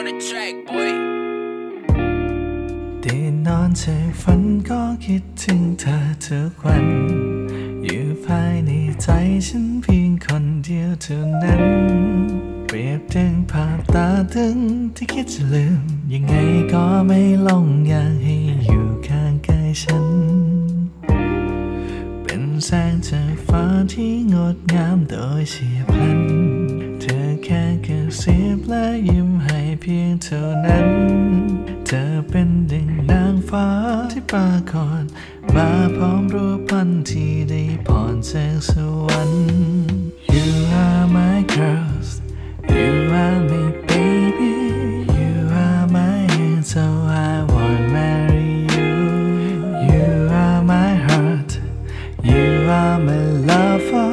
on the track, boy. ตื่นนอนเธอฝันก็คิดถึงเธอทุกวัน อยู่ภายในใจฉันเพียงคนเดียวเท่านั้น เปรียบดึงภาพตาถึงที่คิดจะลืม ยังไงก็ไม่ลงอยากให้อยู่ข้างกายฉัน เป็นแสงจากฟ้าที่งดงามโดยเฉียบพลัน เธอแค่กระซิบและยิ้มให้ เพียงเท่านั้น เธอเป็นดังนางฟ้าที่ปรากฏมาพร้อมรูปพันธ์ที่ได้ผ่อนแสงสวรรค์ You are my girls You are my baby You are my angel I want marry you You are my heart You are my lover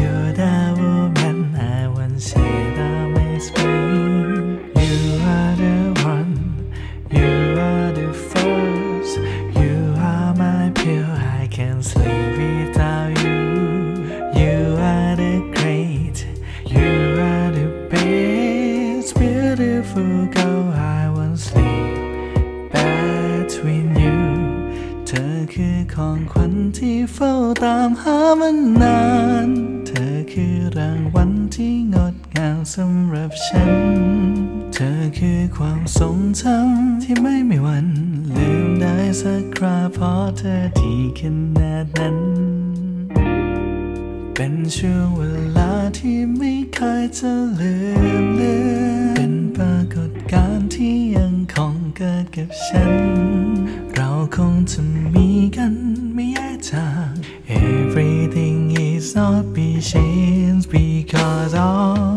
You're the woman I want share on my screen Beautiful girl I want sleep between you เธอคือของขวัญที่เฝ้าตามหามันนาน เธอคือรางวัลที่งดงามสำหรับฉัน เธอคือความทรงจำที่ไม่มีวัน ลืมได้สักคราเพราะเธอดีขนาดนั้น เป็นช่วงเวลาที่ไม่เคยจะลืมเลือ กับฉัน Everything is not be changed because of